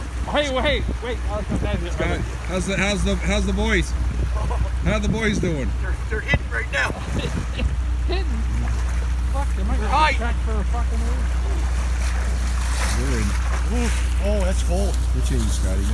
Hey, wait, wait. How's the how's the how's the boys? How the boys doing? They're, they're hitting right now. Hidden. Fuck, they might Right. track for a fucking move. We're in. Oh, that's cold. Which are Scotty?